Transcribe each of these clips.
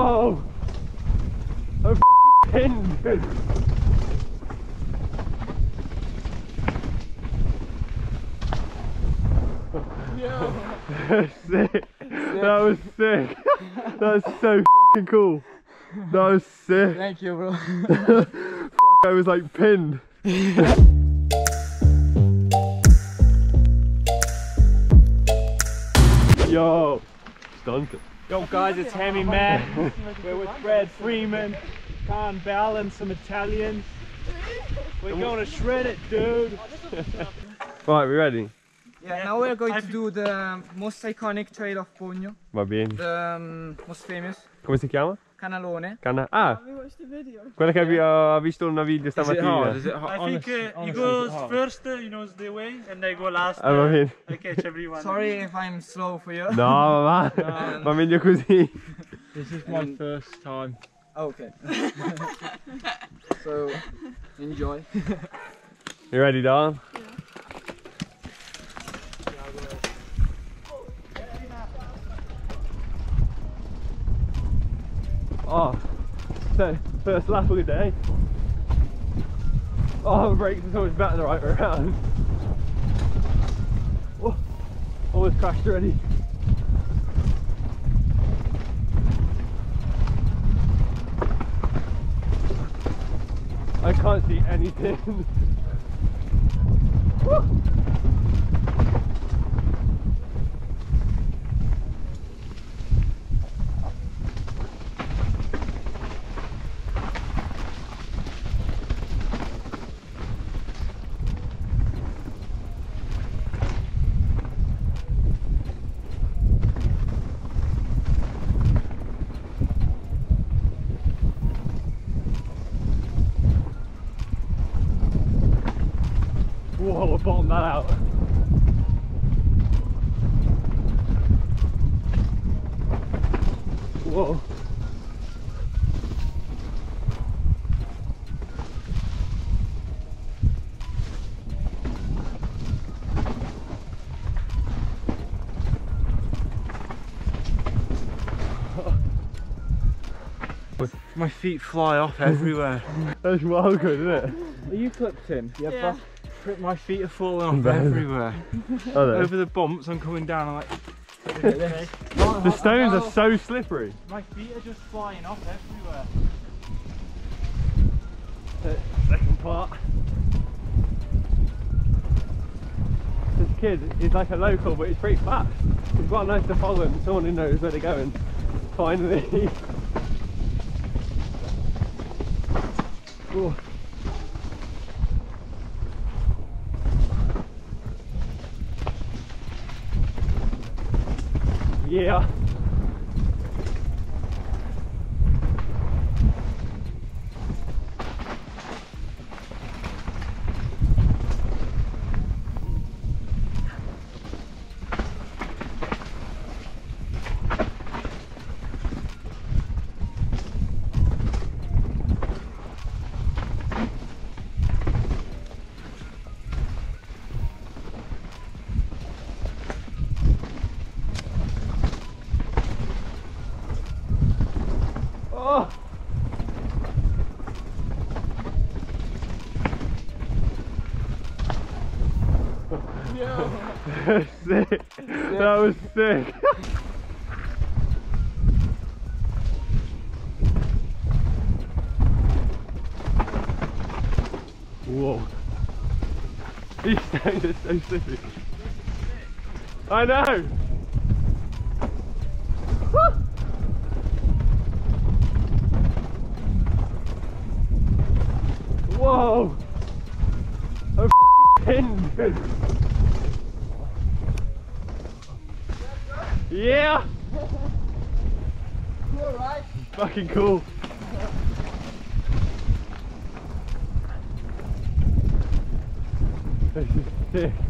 Whoa! I'm pinned. sick. That was sick. That was so fucking cool. That was sick. Thank you, bro. I was like pinned. Yo, stunned. Yo guys, it's Hemi Man. We're with Brad Freeman, Cairn Bell and some Italians. We're gonna shred it, dude. Right, we ready? Yeah, now we're going to do the most iconic trail of Pogno, Va bene. the um, most famous Come si chiama? Canalone. Canna. Ah! Quella che ho visto in una video stamattina. I think uh, he goes first, uh, he knows the way, and I go last. Ah, va Uh, bene. I catch everyone. Sorry if I'm slow for you. No, ma va. Va meglio così. This is my first time. Okay. so, enjoy. You ready, Don? Oh, so first lap of the day. Oh, the brakes are so much better the right around. Oh, almost crashed already. I can't see anything. Woo. Whoa, I that out. Whoa. My feet fly off everywhere. That's well good, isn't it? Are you clipped in? Yeah. but frick, my feet are falling off everywhere. Oh, they? Over the bumps, I'm coming down. I'm like, The stones are so slippery. my feet are just flying off everywhere. Uh, second part. This kid is like a local, but he's pretty fast. It's quite nice to follow him, someone who knows where they're going. Finally. Ooh. Yeah. Oh. sick. That was sick. Whoa. Stones are so slippery. I know. Woo! Whoa! I'm f***ing pinned. Yeah! Fucking cool. This is sick.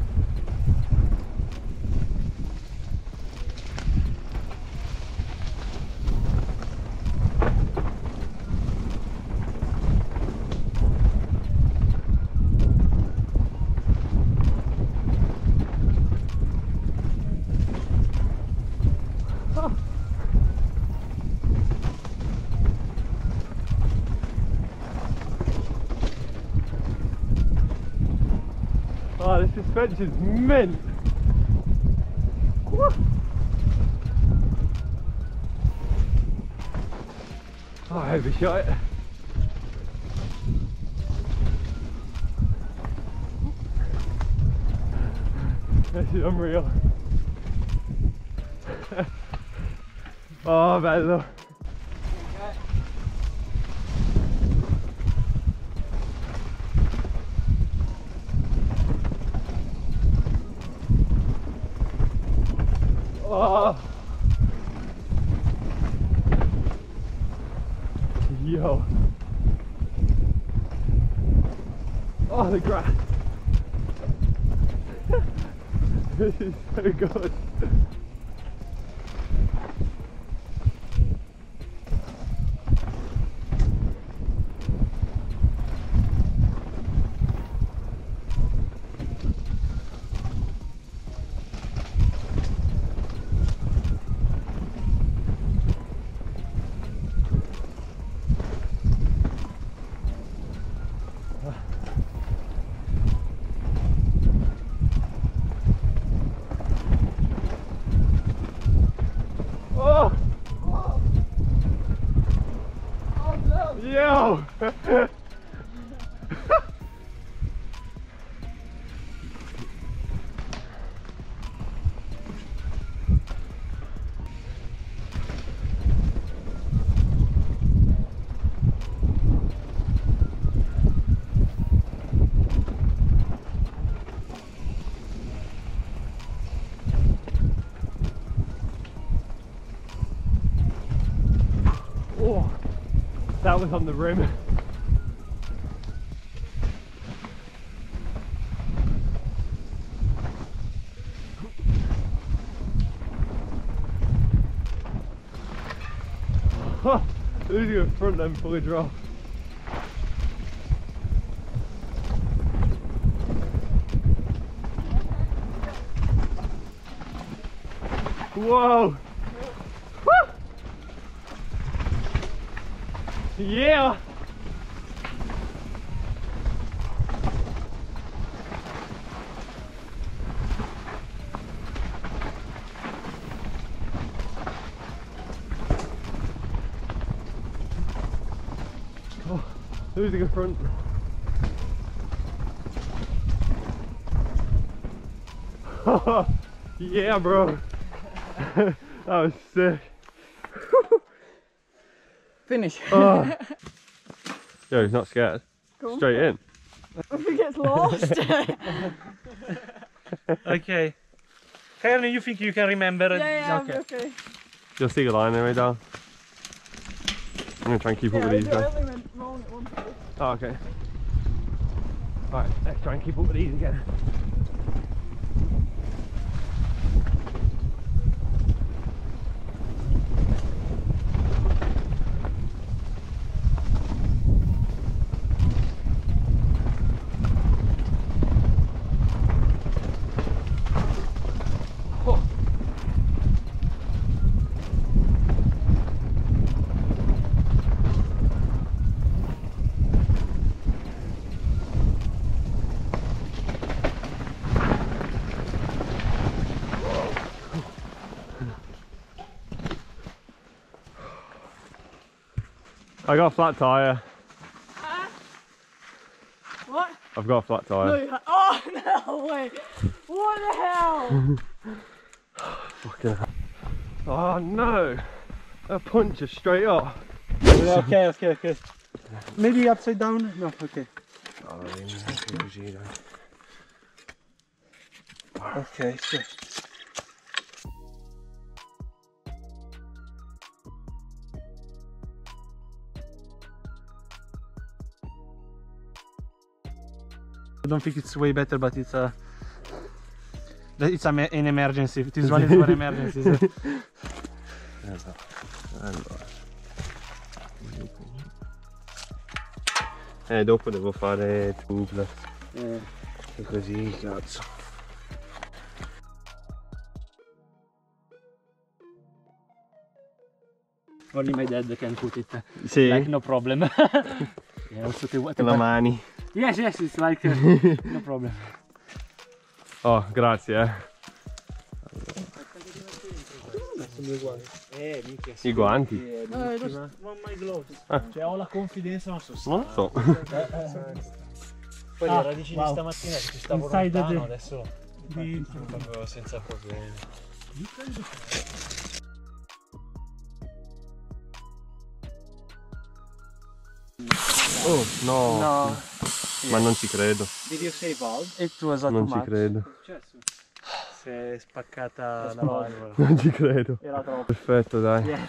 Suspension's mint. Woo. Oh, I overshot it. This is unreal. oh, bello. Oh. Yo. Oh, the grass. this is so good. Oh! Yo! Oh, that was on the rim. Losing a front end fully drop. Whoa! Yeah! Oh, losing a front. yeah, bro. that was sick. Finish. Oh. Yo, he's not scared. Go on. Straight in. If he gets lost. Okay. Karen, you think you can remember yeah, it? yeah, okay. okay. okay. You'll see the line anyway, eh, down. I'm gonna try and keep Yeah, up I with these guys. went wrong at one place. Oh, okay. Alright, let's try and keep up with these again. I got a flat tyre. Uh, what? I've got a flat tyre. you ha- oh, no way. What the hell? Fucking hell. Oh no! A punch is straight up. okay, okay, okay. Maybe upside down? No, okay. Oh, okay, so. Don't think it's way better, but it's a. It's a, an emergency. This one is for emergencies. Allora. Eh, dopo devo fare tubeless. Eh. E Così, cazzo. Only my dad can put it. Sì, Like no problem. yeah, also to con la mani. Yes, yes, it's like uh, no problem. Oh, grazie. Eh, minchia, I guanti? Non ho mai gloves. Cioè ho la confidenza ma sono Non lo so. Poi le radici di stamattina ci stavo Inside lontano, the- adesso proprio senza problemi. Oh, no. No, Ma non ci credo. Video save all? it was a Non too ci credo. Si è spaccata la valvola. Non ci credo. Era troppo. Perfetto, dai.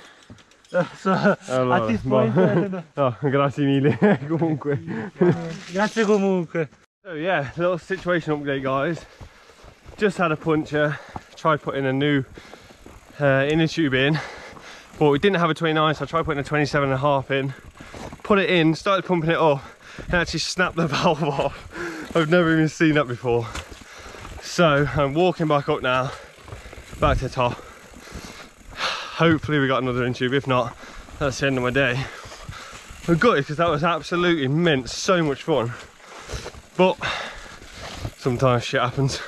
So, Allora, at this boh. point, eh, No, grazie mille. Comunque. grazie comunque. So yeah, little situation update guys. Just had a puncture, tried putting a new uh, inner tube in, but we didn't have a 29 so I tried putting a 27 and a half in. Put it in, started pumping it up and actually snapped the valve off. I've never even seen that before. So I'm walking back up now, back to the top. Hopefully we got another in tube, if not, that's the end of my day. I'm gutted because that was absolutely mint, so much fun. But sometimes shit happens.